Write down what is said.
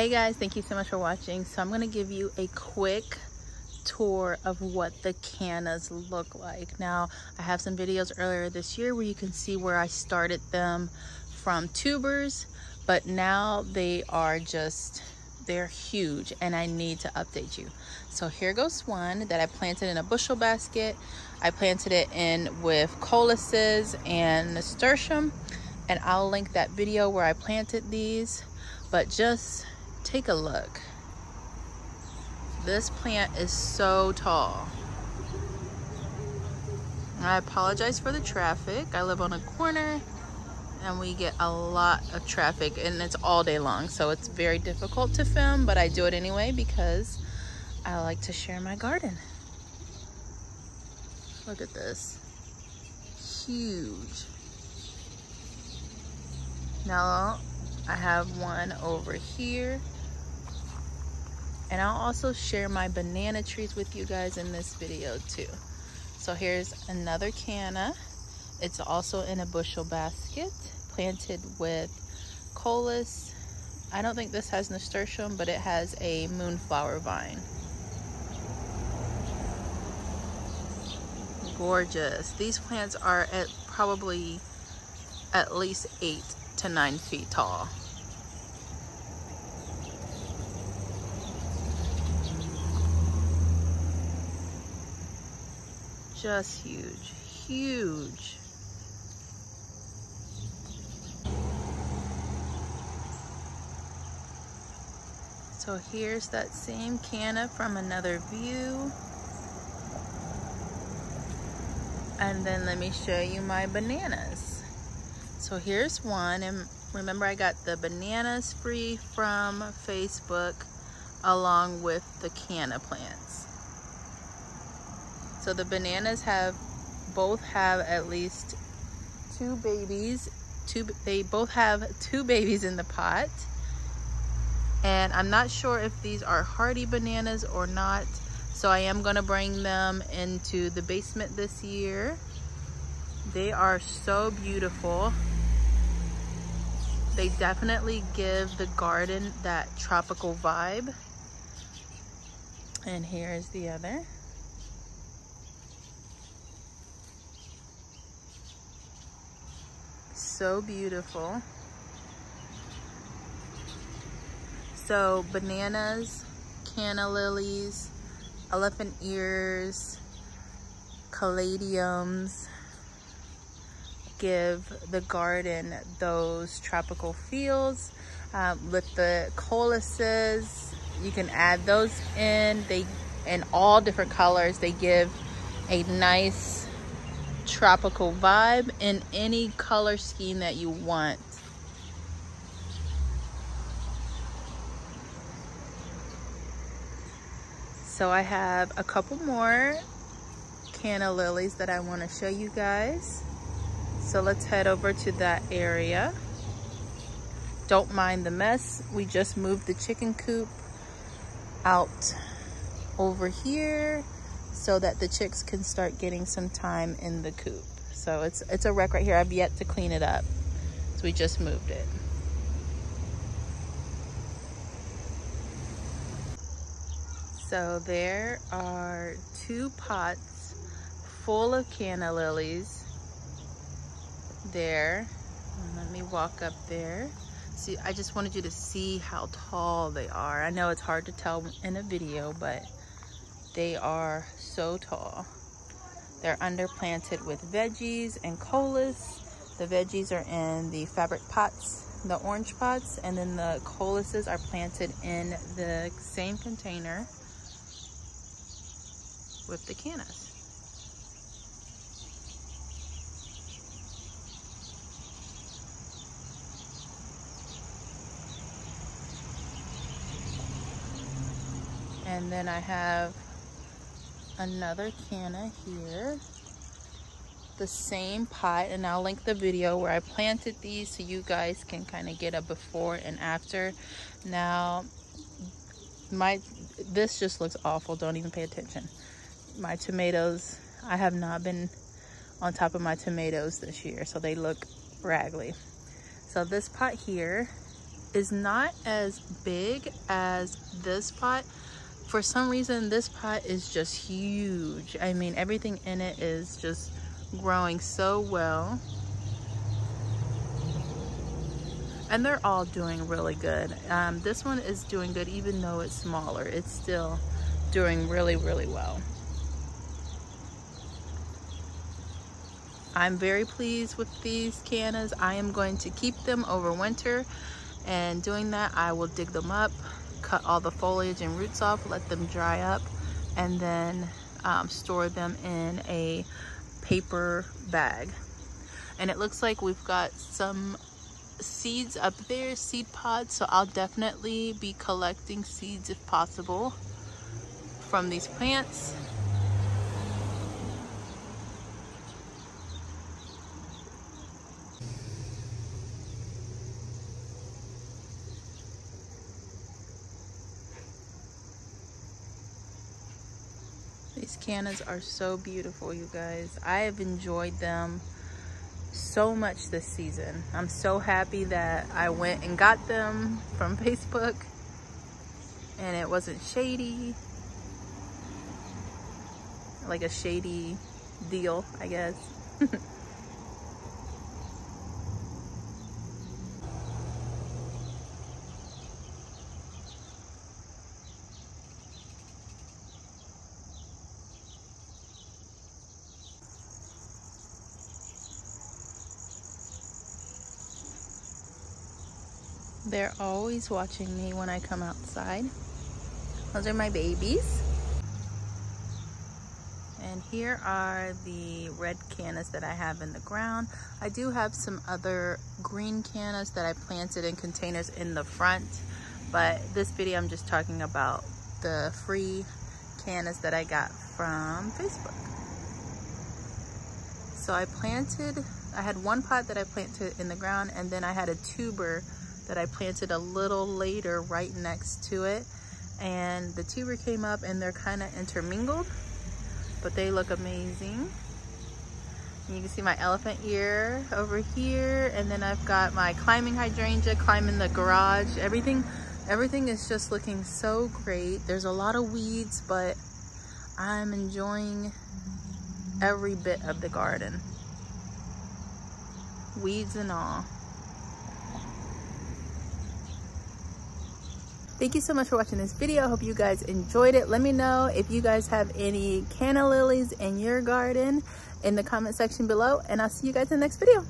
Hey guys, thank you so much for watching. So I'm going to give you a quick tour of what the cannas look like. Now, I have some videos earlier this year where you can see where I started them from tubers, but now they are just, they're huge and I need to update you. So here goes one that I planted in a bushel basket. I planted it in with coleuses and nasturtium and I'll link that video where I planted these, but just take a look. This plant is so tall. I apologize for the traffic. I live on a corner and we get a lot of traffic and it's all day long. So it's very difficult to film, but I do it anyway because I like to share my garden. Look at this, huge. Now I have one over here and I'll also share my banana trees with you guys in this video too. So here's another canna. It's also in a bushel basket planted with coleus. I don't think this has nasturtium, but it has a moonflower vine. Gorgeous. These plants are at probably at least eight to nine feet tall. just huge, huge. So here's that same canna from another view. And then let me show you my bananas. So here's one, and remember I got the bananas free from Facebook along with the canna plants. So the bananas have both have at least two babies. Two they both have two babies in the pot. And I'm not sure if these are hardy bananas or not. So I am going to bring them into the basement this year. They are so beautiful. They definitely give the garden that tropical vibe. And here's the other. so beautiful. So bananas, canna lilies, elephant ears, caladiums give the garden those tropical feels. Um, with the coleuses, you can add those in. They in all different colors. They give a nice tropical vibe in any color scheme that you want. So I have a couple more canna lilies that I want to show you guys. So let's head over to that area. Don't mind the mess. We just moved the chicken coop out over here so that the chicks can start getting some time in the coop. So it's, it's a wreck right here. I've yet to clean it up. So we just moved it. So there are two pots full of canna lilies there. Um, let me walk up there. See, I just wanted you to see how tall they are. I know it's hard to tell in a video, but they are so tall. They're underplanted with veggies and coleus. The veggies are in the fabric pots, the orange pots, and then the coleuses are planted in the same container with the cannas. And then I have another canna here. The same pot and I'll link the video where I planted these so you guys can kind of get a before and after. Now my this just looks awful. Don't even pay attention. My tomatoes I have not been on top of my tomatoes this year so they look raggedy so this pot here is not as big as this pot. For some reason, this pot is just huge. I mean, everything in it is just growing so well. And they're all doing really good. Um, this one is doing good even though it's smaller. It's still doing really, really well. I'm very pleased with these cannas. I am going to keep them over winter and doing that I will dig them up, cut all the foliage and roots off, let them dry up and then um, store them in a paper bag. And it looks like we've got some seeds up there, seed pods, so I'll definitely be collecting seeds if possible from these plants These cannas are so beautiful, you guys. I have enjoyed them so much this season. I'm so happy that I went and got them from Facebook and it wasn't shady. Like a shady deal, I guess. They're always watching me when I come outside. Those are my babies. And here are the red cannas that I have in the ground. I do have some other green cannas that I planted in containers in the front. But this video, I'm just talking about the free cannas that I got from Facebook. So I planted, I had one pot that I planted in the ground and then I had a tuber that I planted a little later right next to it. And the tuber came up and they're kind of intermingled, but they look amazing. And you can see my elephant ear over here. And then I've got my climbing hydrangea climbing the garage. Everything, everything is just looking so great. There's a lot of weeds, but I'm enjoying every bit of the garden. Weeds and all. Thank you so much for watching this video. I hope you guys enjoyed it. Let me know if you guys have any canna lilies in your garden in the comment section below and I'll see you guys in the next video.